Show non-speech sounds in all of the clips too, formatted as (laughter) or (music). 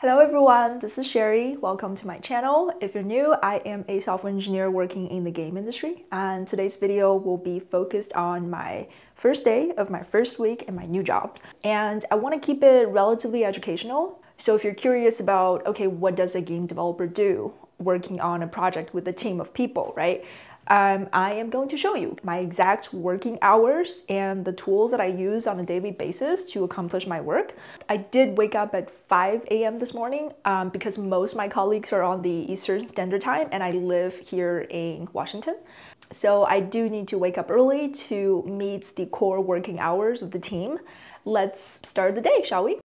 Hello everyone, this is Sherie. Welcome to my channel. If you're new, I am a software engineer working in the game industry and today's video will be focused on my first day of my first week in my new job. And I want to keep it relatively educational. So if you're curious about, okay, what does a game developer do working on a project with a team of people, right? Um, I am going to show you my exact working hours and the tools that I use on a daily basis to accomplish my work. I did wake up at 5 a.m. this morning um, because most of my colleagues are on the Eastern Standard Time and I live here in Washington. So I do need to wake up early to meet the core working hours of the team. Let's start the day, shall we?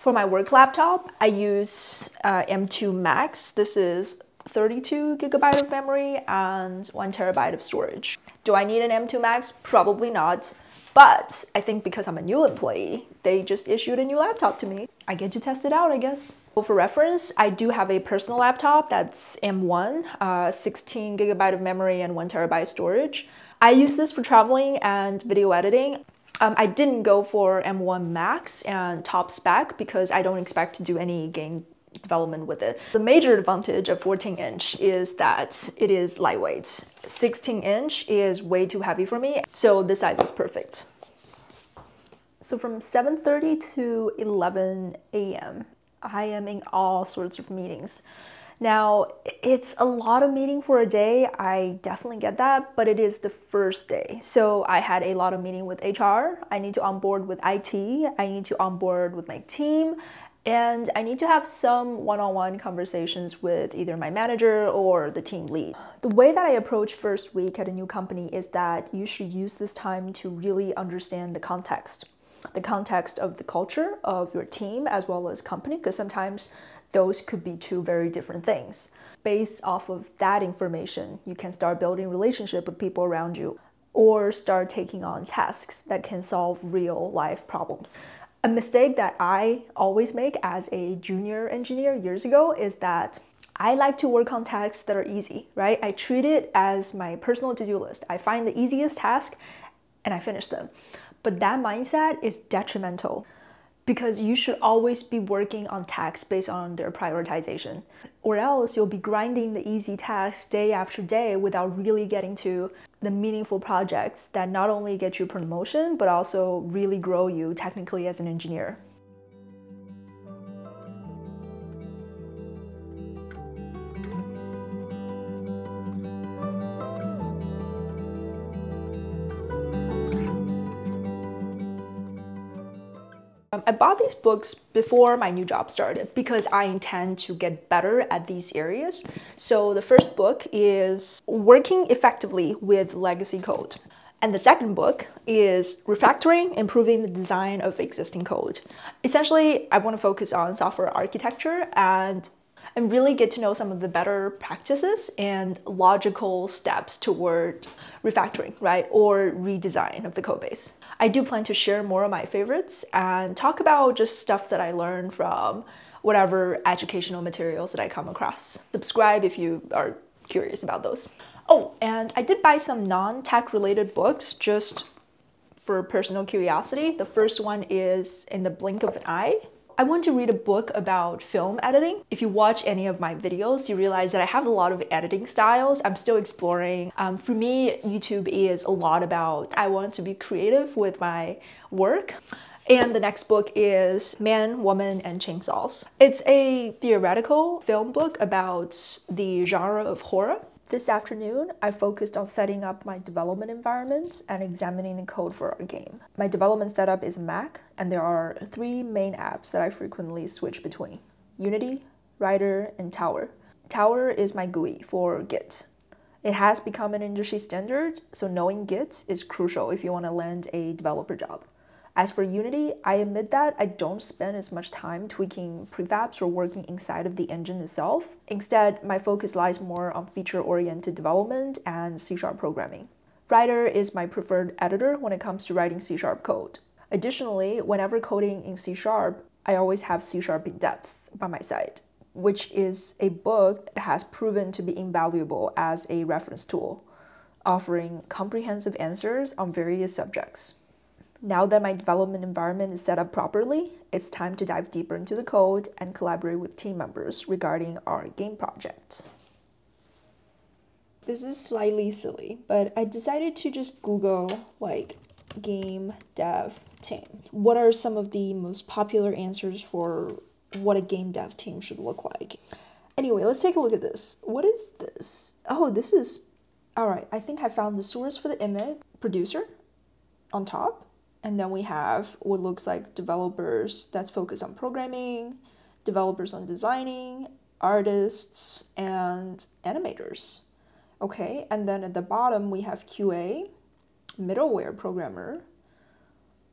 For my work laptop, I use uh, M2 Max. This is 32 gigabyte of memory and one terabyte of storage. Do I need an M2 Max? Probably not. But I think because I'm a new employee, they just issued a new laptop to me. I get to test it out, I guess. Well, for reference, I do have a personal laptop that's M1, uh, 16 gigabyte of memory and one terabyte of storage. I use this for traveling and video editing. Um, I didn't go for M1 Max and top spec because I don't expect to do any game development with it. The major advantage of 14 inch is that it is lightweight. 16 inch is way too heavy for me, so this size is perfect. So from 7.30 to 11 a.m., I am in all sorts of meetings. Now, it's a lot of meeting for a day. I definitely get that, but it is the first day. So I had a lot of meeting with HR. I need to onboard with IT. I need to onboard with my team. And I need to have some one on one conversations with either my manager or the team lead. The way that I approach first week at a new company is that you should use this time to really understand the context the context of the culture of your team as well as company because sometimes those could be two very different things. Based off of that information, you can start building relationship with people around you or start taking on tasks that can solve real life problems. A mistake that I always make as a junior engineer years ago is that I like to work on tasks that are easy, right? I treat it as my personal to-do list. I find the easiest task and I finish them. But that mindset is detrimental because you should always be working on tasks based on their prioritization. Or else you'll be grinding the easy tasks day after day without really getting to the meaningful projects that not only get you promotion, but also really grow you technically as an engineer. Um, I bought these books before my new job started because I intend to get better at these areas. So the first book is Working Effectively with Legacy Code. And the second book is Refactoring, Improving the Design of Existing Code. Essentially, I want to focus on software architecture and and really get to know some of the better practices and logical steps toward refactoring, right, or redesign of the code base. I do plan to share more of my favorites and talk about just stuff that I learned from whatever educational materials that I come across. Subscribe if you are curious about those. Oh, and I did buy some non-tech related books just for personal curiosity. The first one is In the Blink of an Eye I want to read a book about film editing. If you watch any of my videos, you realize that I have a lot of editing styles. I'm still exploring. Um, for me, YouTube is a lot about I want to be creative with my work. And the next book is Man, Woman, and Chainsaws. It's a theoretical film book about the genre of horror. This afternoon, I focused on setting up my development environment and examining the code for our game. My development setup is Mac, and there are three main apps that I frequently switch between Unity, Rider, and Tower. Tower is my GUI for Git. It has become an industry standard, so knowing Git is crucial if you want to land a developer job. As for Unity, I admit that I don't spend as much time tweaking prefabs or working inside of the engine itself. Instead, my focus lies more on feature-oriented development and C-sharp programming. Rider is my preferred editor when it comes to writing C-sharp code. Additionally, whenever coding in C-sharp, I always have C-sharp in depth by my side, which is a book that has proven to be invaluable as a reference tool, offering comprehensive answers on various subjects. Now that my development environment is set up properly, it's time to dive deeper into the code and collaborate with team members regarding our game project. This is slightly silly, but I decided to just Google like game dev team. What are some of the most popular answers for what a game dev team should look like? Anyway, let's take a look at this. What is this? Oh, this is all right. I think I found the source for the image producer on top and then we have what looks like developers that's focused on programming, developers on designing, artists, and animators. Okay, and then at the bottom we have QA, middleware programmer,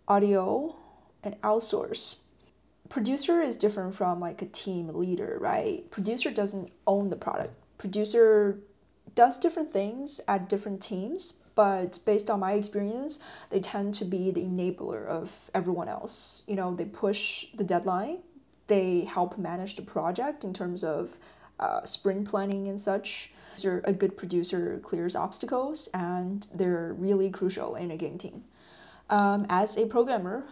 audio, and outsource. Producer is different from like a team leader, right? Producer doesn't own the product. Producer does different things at different teams, but based on my experience, they tend to be the enabler of everyone else. You know, they push the deadline, they help manage the project in terms of uh, sprint planning and such. So a good producer clears obstacles, and they're really crucial in a game team. Um, as a programmer,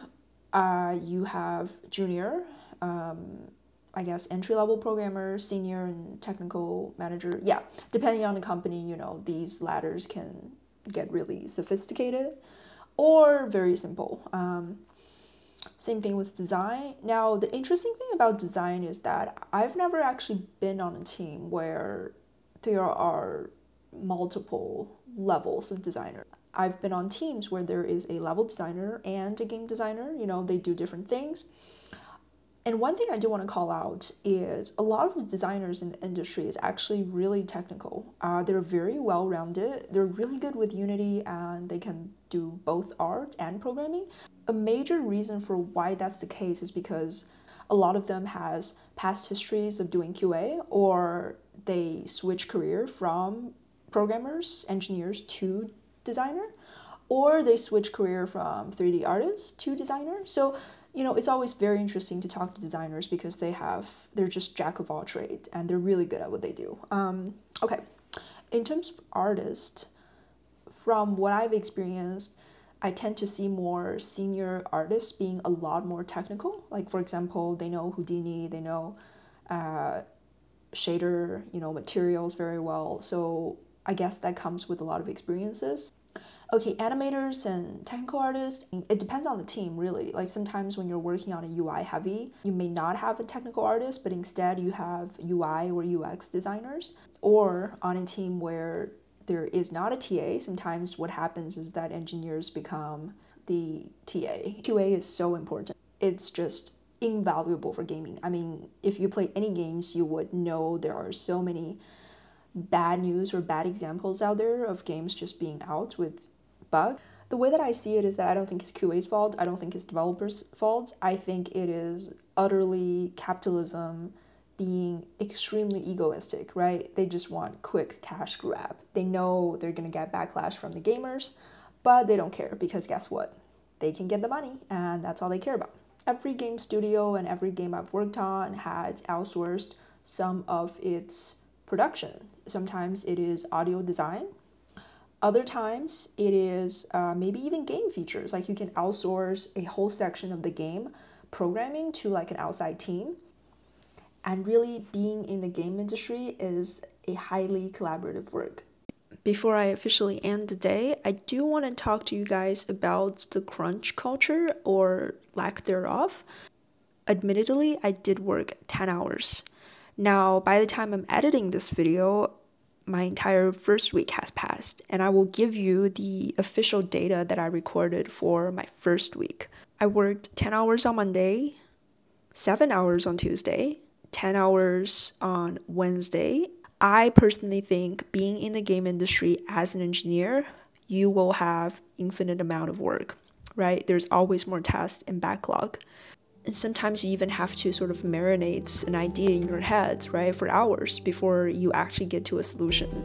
uh, you have junior, um, I guess entry level programmer, senior, and technical manager. Yeah, depending on the company, you know, these ladders can get really sophisticated or very simple. Um, same thing with design. Now, the interesting thing about design is that I've never actually been on a team where there are multiple levels of designer. I've been on teams where there is a level designer and a game designer. You know, they do different things. And one thing I do want to call out is a lot of designers in the industry is actually really technical. Uh, they're very well rounded. They're really good with Unity and they can do both art and programming. A major reason for why that's the case is because a lot of them has past histories of doing QA or they switch career from programmers, engineers to designer, or they switch career from 3D artist to designer. So you know, it's always very interesting to talk to designers because they have, they're just jack of all trades and they're really good at what they do. Um, okay, in terms of artists, from what I've experienced, I tend to see more senior artists being a lot more technical. Like, for example, they know Houdini, they know uh, shader, you know, materials very well. So I guess that comes with a lot of experiences. Okay, animators and technical artists, it depends on the team really. Like sometimes when you're working on a UI heavy, you may not have a technical artist, but instead you have UI or UX designers. Or on a team where there is not a TA, sometimes what happens is that engineers become the TA. QA is so important. It's just invaluable for gaming. I mean, if you play any games, you would know there are so many bad news or bad examples out there of games just being out with bug. The way that I see it is that I don't think it's QA's fault. I don't think it's developers' fault. I think it is utterly capitalism being extremely egoistic, right? They just want quick cash grab. They know they're gonna get backlash from the gamers, but they don't care because guess what? They can get the money and that's all they care about. Every game studio and every game I've worked on has outsourced some of its production. Sometimes it is audio design, other times it is uh, maybe even game features, like you can outsource a whole section of the game programming to like an outside team. And really being in the game industry is a highly collaborative work. Before I officially end the day, I do want to talk to you guys about the crunch culture or lack thereof. Admittedly, I did work 10 hours. Now, by the time I'm editing this video, my entire first week has passed, and I will give you the official data that I recorded for my first week. I worked 10 hours on Monday, 7 hours on Tuesday, 10 hours on Wednesday. I personally think being in the game industry as an engineer, you will have infinite amount of work, right? There's always more tasks and backlog. And sometimes you even have to sort of marinate an idea in your head, right, for hours before you actually get to a solution.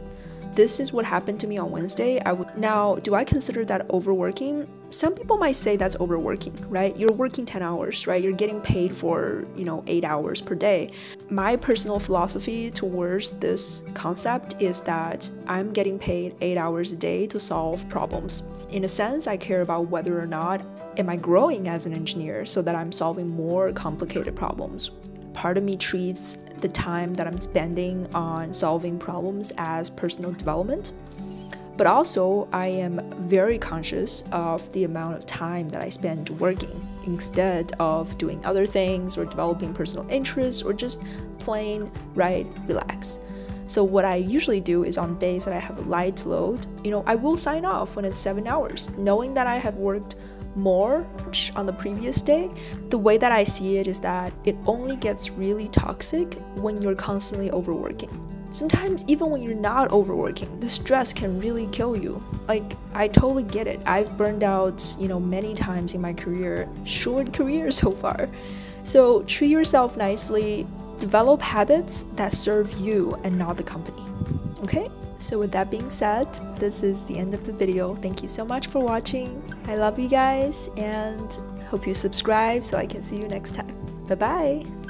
This is what happened to me on Wednesday. I w- now, do I consider that overworking? Some people might say that's overworking, right? You're working 10 hours, right? You're getting paid for, you know, 8 hours per day. My personal philosophy towards this concept is that I'm getting paid 8 hours a day to solve problems. In a sense, I care about whether or not am I growing as an engineer so that I'm solving more complicated problems. Part of me treats the time that I'm spending on solving problems as personal development. But also, I am very conscious of the amount of time that I spend working instead of doing other things or developing personal interests or just plain, right, relax. So what I usually do is on days that I have a light load, you know, I will sign off when it's 7 hours, knowing that I have worked more on the previous day. The way that I see it is that it only gets really toxic when you're constantly overworking. Sometimes, even when you're not overworking, the stress can really kill you. Like, I totally get it. I've burned out, you know, many times in my career, short (laughs) career so far. So, treat yourself nicely, develop habits that serve you and not the company. Okay? So with that being said, this is the end of the video. Thank you so much for watching. I love you guys and hope you subscribe so I can see you next time. Bye bye!